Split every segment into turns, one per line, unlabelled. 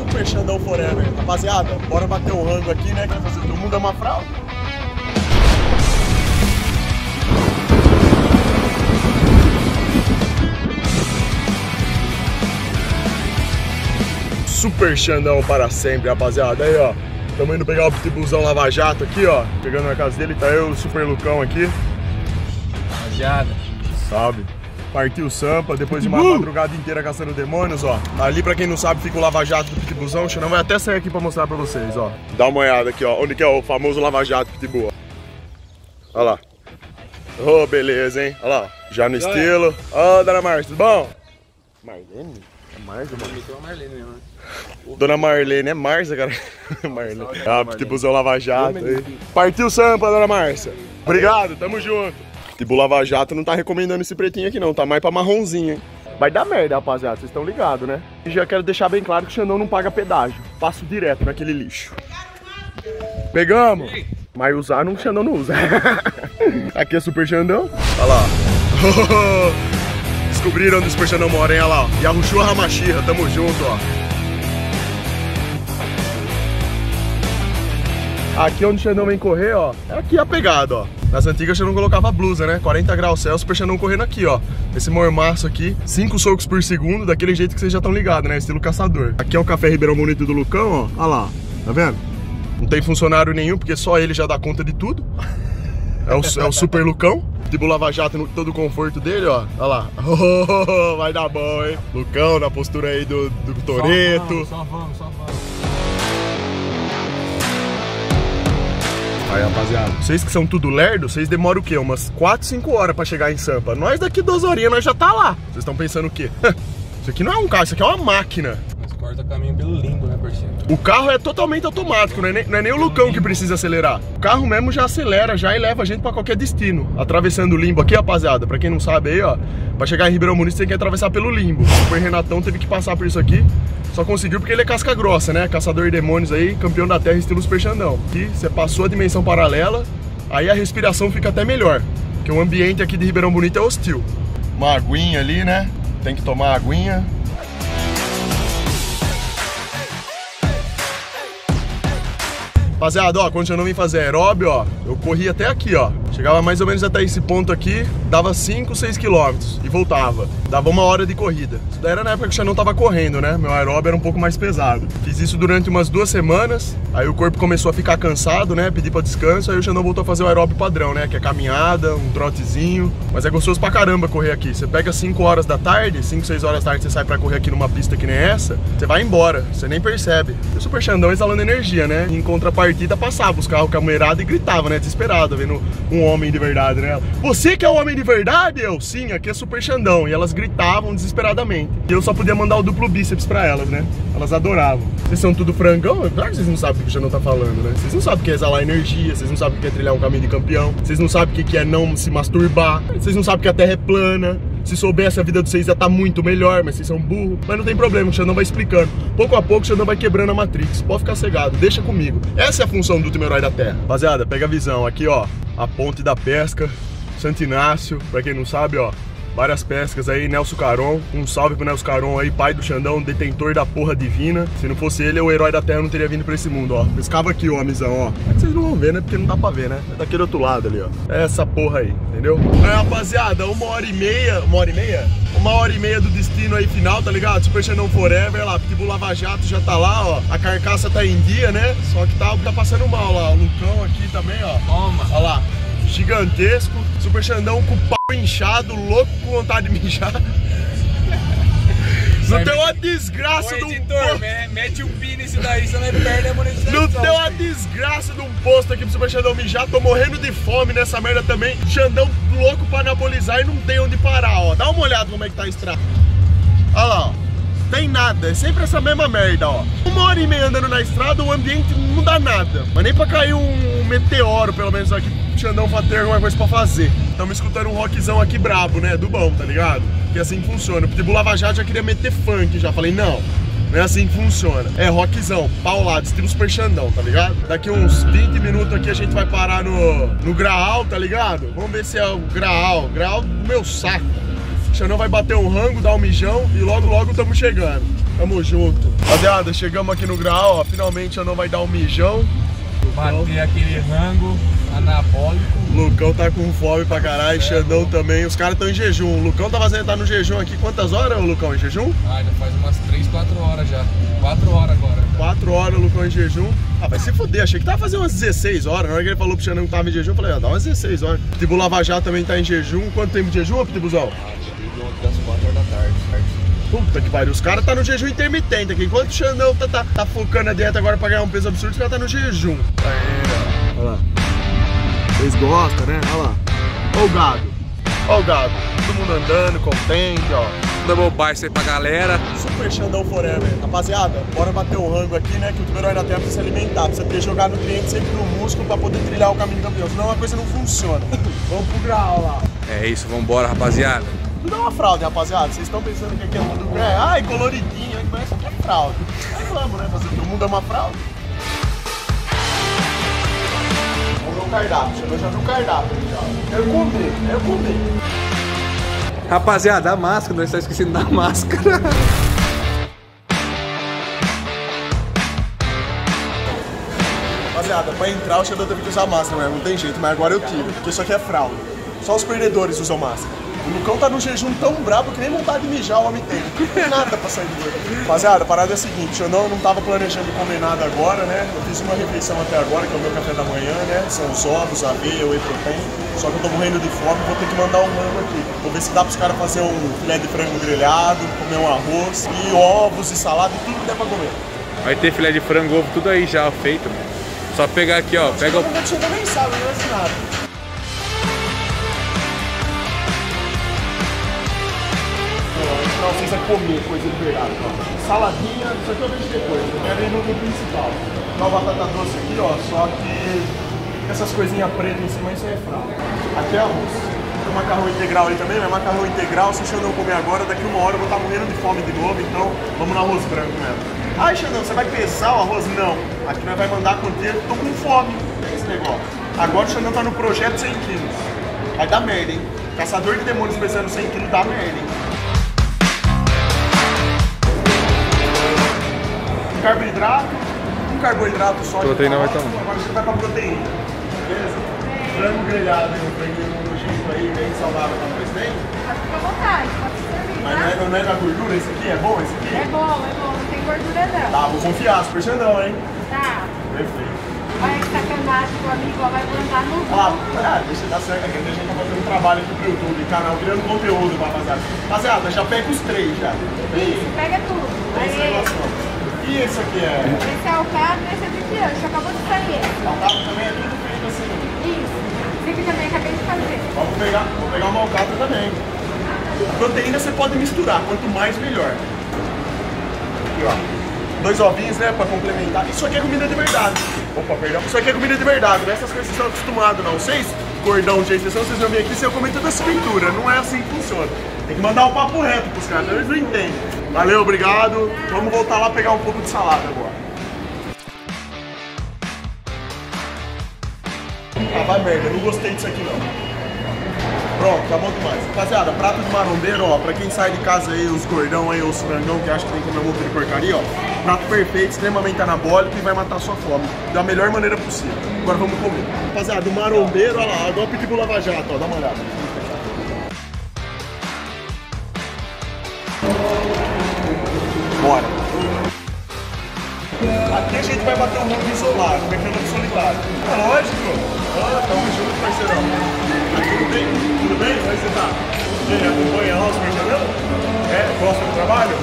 Super Xandão Forever. Rapaziada, bora bater o rango aqui, né? Todo mundo é uma fralda? Super Xandão para sempre, rapaziada. Aí, ó. Tamo indo pegar o pitbullzão Lava Jato aqui, ó. Pegando na casa dele, tá eu e o Super Lucão aqui.
Rapaziada.
Sabe? Partiu o Sampa, depois de uma madrugada inteira caçando demônios, ó. Ali, pra quem não sabe, fica o Lava Jato do Pitbullzão. O Xandão vai até sair aqui pra mostrar pra vocês, ó. Dá uma olhada aqui, ó. Onde que é o famoso Lava Jato Pitbull, ó. Olha lá. Ô, oh, beleza, hein? Olha lá, já no estilo. Ó, oh, dona Márcia, tudo bom? Marlene? É Márcia, mano?
A Marlene mesmo, né?
Dona Marlene, é Márcia, cara. Marlene. Ah, Pitbullzão Lava Jato aí. Partiu Sampa, dona Márcia. Obrigado, tamo junto. Pitbull Lava Jato não tá recomendando esse pretinho aqui não, tá mais pra marronzinho, hein? Vai dar merda, rapaziada, vocês estão ligados, né? E já quero deixar bem claro que o Xandão não paga pedágio. Passo direto naquele lixo. Pegamos! Mas usar, não, o Xandão não usa. aqui é Super Xandão. Olha lá. Descobriram onde o Super Xandão mora, hein? Olha lá. E a Rushua tamo junto, ó. Aqui onde o Xandão vem correr, ó, é aqui a pegada, ó. Nas antigas o Xandão colocava blusa, né? 40 graus Celsius, o Xandão correndo aqui, ó. Esse mormaço aqui, 5 socos por segundo, daquele jeito que vocês já estão ligados, né? Estilo caçador. Aqui é o Café Ribeirão Bonito do Lucão, ó. Olha lá, tá vendo? Não tem funcionário nenhum, porque só ele já dá conta de tudo. É o, é o Super Lucão. Tipo Lava Jato no todo o conforto dele, ó. Olha lá. Oh, vai dar bom, hein? Lucão na postura aí do, do Toreto.
Só vamos, só vamos.
Aí, rapaziada, vocês que são tudo lerdo, vocês demoram o quê? Umas 4, 5 horas pra chegar em Sampa. Nós daqui duas horinhas, nós já tá lá. Vocês estão pensando o quê? Isso aqui não é um carro, isso aqui é uma máquina.
Corta caminho pelo limbo, né, parceiro?
O carro é totalmente automático, não é, nem, não é nem o Lucão que precisa acelerar. O carro mesmo já acelera, já e leva a gente pra qualquer destino. Atravessando o limbo aqui, rapaziada, pra quem não sabe aí, ó, pra chegar em Ribeirão Muniz tem que atravessar pelo limbo. O Renatão teve que passar por isso aqui. Só conseguiu porque ele é casca grossa, né? Caçador de demônios aí, campeão da terra estilo Super Xandão. E você passou a dimensão paralela, aí a respiração fica até melhor. Porque o ambiente aqui de Ribeirão Bonito é hostil. Uma aguinha ali, né? Tem que tomar aguinha. Rapaziada, ó, quando eu não vim fazer aeróbio, ó, eu corri até aqui, ó. Chegava mais ou menos até esse ponto aqui, dava 5, 6 quilômetros e voltava. Dava uma hora de corrida. Isso daí era na época que eu já não tava correndo, né? Meu aeróbio era um pouco mais pesado. Fiz isso durante umas duas semanas, aí o corpo começou a ficar cansado, né? Pedi pra descanso, aí o Xandão voltou a fazer o aeróbio padrão, né? Que é caminhada, um trotezinho. Mas é gostoso pra caramba correr aqui. Você pega 5 horas da tarde, 5, 6 horas da tarde você sai pra correr aqui numa pista que nem essa, você vai embora, você nem percebe. E o Super Xandão exalando energia, né? Em contrapartida passava os carros com a e gritava, né? Desesperado, vendo um homem de verdade, né? Você que é o homem de verdade? Eu, sim, aqui é Super Xandão. E elas gritavam desesperadamente. E eu só podia mandar o duplo bíceps pra elas, né? Elas adoravam. Vocês são tudo frangão? Claro que vocês não sabem o que o Xandão tá falando, né? Vocês não sabem o que é exalar energia, vocês não sabem o que é trilhar um caminho de campeão, vocês não sabem o que é não se masturbar, vocês não sabem que a terra é plana. Se soubesse, a vida de vocês ia estar tá muito melhor, mas vocês são burros. Mas não tem problema, o Xandão vai explicando. Pouco a pouco, o Xandão vai quebrando a Matrix. Pode ficar cegado, deixa comigo. Essa é a função do último herói da Terra. Rapaziada, pega a visão. Aqui, ó, a ponte da pesca, Santo Inácio. Pra quem não sabe, ó, várias pescas aí, Nelson Caron. Um salve pro Nelson Caron aí, pai do Xandão, detentor da porra divina. Se não fosse ele, o herói da terra não teria vindo pra esse mundo, ó. Pescava aqui, ó, amizão, ó. É que vocês não vão ver, né? Porque não dá pra ver, né? É daquele outro lado ali, ó. É essa porra aí, entendeu? É, rapaziada, uma hora e meia. Uma hora e meia? Uma hora e meia do destino aí final, tá ligado? Super Xandão Forever lá, Pitbull Lava Jato já tá lá, ó. A carcaça tá em dia, né? Só que tá, tá passando mal lá. O Lucão aqui também, ó.
Toma.
Olha lá. Gigantesco. Super Xandão com o pau inchado, louco com vontade de mijar. Não tem uma desgraça
Ô,
de um
editor,
posto.
me- mete o pi nesse daí, senão ele perde a monetização.
Não tem uma desgraça de um posto aqui pro Super Xandão mijar. Tô morrendo de fome nessa merda também. Xandão louco pra anabolizar e não tem onde parar, ó. Dá uma olhada como é que tá a estrada. Olha lá, ó. Tem nada, é sempre essa mesma merda, ó. Uma hora e meia andando na estrada, o ambiente não dá nada. Mas nem pra cair um meteoro, pelo menos aqui, Xandão vai ter alguma coisa pra fazer. Estamos escutando um rockzão aqui brabo, né? Do bom, tá ligado? Que é assim funciona. O Pitbull Lava Jato já queria meter funk, já falei, não. Não é assim que funciona. É rockzão, paulado, estilo Super Xandão, tá ligado? Daqui uns 20 minutos aqui a gente vai parar no, no Graal, tá ligado? Vamos ver se é o Graal. Graal do meu saco. O Xandão vai bater um rango, dar um mijão e logo logo estamos chegando. Tamo junto. Rapaziada, chegamos aqui no grau, ó. Finalmente eu não vai dar um mijão.
Bater aquele rango anabólico.
Lucão tá com fome pra caralho, Xandão também. Os caras estão em jejum. O Lucão tá fazendo, tá no jejum aqui. Quantas horas, o Lucão, em jejum?
Ah, já faz umas 3, 4 horas já. 4 horas agora. já.
4 horas o Lucão em jejum. Ah, vai se fuder. Achei que tava fazendo umas 16 horas. Na hora que ele falou pro Xandão que tava em jejum, eu falei, ah, dá umas 16 horas. Pitbull Lava Jato também tá em jejum. Quanto tempo de jejum, Pitbullzão?
Das
Puta que pariu, os caras tá no jejum intermitente aqui. Enquanto o Xandão tá, tá, tá focando a dieta agora pra ganhar um peso absurdo, os caras tá no jejum. Aí, ó. Olha lá. Vocês gostam, né? Olha lá. Ó o gado. Ó o gado. Todo mundo andando, contente, ó.
Double bicep aí pra galera.
Super Xandão Forever. Rapaziada, bora bater o rango aqui, né? Que o tubarão ainda tem pra se alimentar. Precisa ter jogar nutrientes sempre no músculo pra poder trilhar o caminho do campeão. Senão a coisa não funciona. Vamos pro grau lá.
É isso, vambora, rapaziada.
Tudo é uma fraude, rapaziada. Vocês estão pensando que aqui é tudo é, ai, coloridinho, mas isso aqui é fraude. E vamos, né? Fazer o mundo é uma fraude. Vamos ver o cardápio. Eu já vi o cardápio já. Quero comer, quero comer.
Rapaziada, a máscara, nós estamos esquecendo da máscara.
Rapaziada, pra entrar o Shadow teve que usar máscara, né? Não tem jeito, mas agora eu tiro, porque isso aqui é fraude. Só os perdedores usam máscara. O Lucão tá num jejum tão brabo que nem vontade de mijar o homem tem. Não tem nada pra sair dele. Rapaziada, a parada é a seguinte, eu não, não tava planejando comer nada agora, né? Eu fiz uma refeição até agora, que é o meu café da manhã, né? São os ovos, aveia, whey protein. Só que eu tô morrendo de fome, vou ter que mandar um rango aqui. Vou ver se dá pros caras fazer um filé de frango grelhado, comer um arroz, e ovos e salada, e tudo que der pra comer.
Vai ter filé de frango, ovo, tudo aí já feito, mano. Só pegar aqui, ó. Pega o.
O Netinho nem sabe, não é nada. Vocês vão comer coisa de verdade, ó. Saladinha, isso aqui eu vejo depois, eu quero ir no no principal. Uma batata doce aqui, ó, só que essas coisinhas pretas em cima, isso é fraco. Aqui é arroz. Tem macarrão integral ali também, mas macarrão integral, se o Xandão comer agora, daqui uma hora eu vou estar morrendo de fome de novo, então vamos no arroz branco mesmo. Ai, Xandão, você vai pesar o arroz? Não. Aqui nós vai mandar a quantia, tô com fome. É esse negócio. Agora o Xandão tá no projeto 100 quilos. Vai dar merda, hein? Caçador de demônios pesando 100 quilos dá merda, hein? Carboidrato, um carboidrato só. de
Proteína vai tomar.
Agora você vai pra proteína. Beleza? Frango grelhado, hein? um franguinho no jeito aí, bem saudável. Tá faz bem?
Pode ficar à vontade, pode servir,
Mas não é, não é da gordura esse aqui? É bom esse aqui?
É bom, é bom, não tem gordura não.
Tá, vou confiar, super Xandão, hein?
Tá.
Perfeito.
Olha que sacanagem, o amigo ó, vai mandar no
Ah, ah, deixa dar certo aqui, a gente tá fazendo um trabalho aqui pro YouTube, canal, criando conteúdo pra rapaziada. Rapaziada, já pega os três já.
Isso, pega tudo.
Esse
Aí,
E esse aqui é?
esse é o carro, esse é do Criança, acabou de sair.
Alcatra também é tudo feito assim.
Isso. Esse aqui também acabei de fazer.
Vamos pegar, vou pegar uma alcatra também. Proteína você pode misturar, quanto mais melhor. Aqui, ó. Dois ovinhos, né, pra complementar. Isso aqui é comida de verdade. Opa, perdão. Isso aqui é comida de verdade, não é essas coisas que vocês estão acostumados, não. Vocês, cordão de exceção, vocês vão vir aqui, vão comer toda essa pintura. Não é assim que funciona. Tem que mandar o papo reto pros caras, eles não entendem. Valeu, obrigado. Vamos voltar lá pegar um pouco de salada agora. Ah, vai merda, eu não gostei disso aqui não. Pronto, tá bom demais. Rapaziada, prato de marombeiro, ó, pra quem sai de casa aí, os gordão aí, os frangão que acha que tem que comer um monte de porcaria, ó. Prato perfeito, extremamente anabólico e vai matar sua fome da melhor maneira possível. Agora vamos comer. Rapaziada, o marombeiro, ó lá, igual o Pitbull Lava Jato, ó, dá uma olhada. Aqui a gente vai bater um rango isolado, mecânico solitário. É lógico. Ah, tamo junto, parceirão. Tá tudo bem? Tudo bem? Como é que você tá? E acompanha lá os merchandão? É? Gosta do trabalho?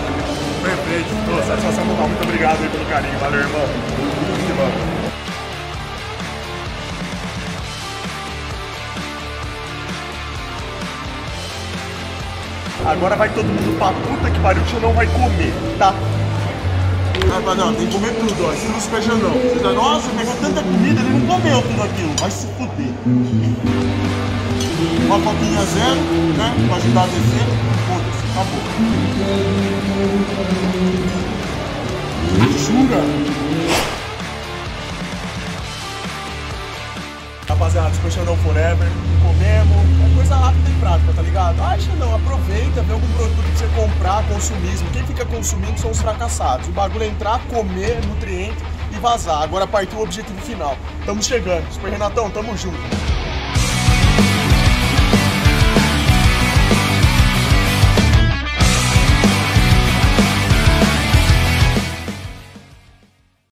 Perfeito. Pô, satisfação total. Muito obrigado aí pelo carinho. Valeu, irmão. De bom. Agora vai todo mundo pra puta que pariu que você não vai comer, tá? Rapaziada, tem que comer tudo, ó. Não fecha não. Você tá, nossa, pegou tanta comida, ele não comeu tudo aquilo. Vai se fuder. Uma coquinha zero, né? Pra ajudar a descer. Foda-se, acabou. Jura? Rapaziada, o Xandão Forever, comemos, é coisa rápida e prática, tá ligado? Ai, Xandão, aproveita, vê algum produto pra você comprar, consumismo. Quem fica consumindo são os fracassados. O bagulho é entrar, comer, nutriente e vazar. Agora partiu o objetivo final. Tamo chegando. Super Renatão, tamo junto.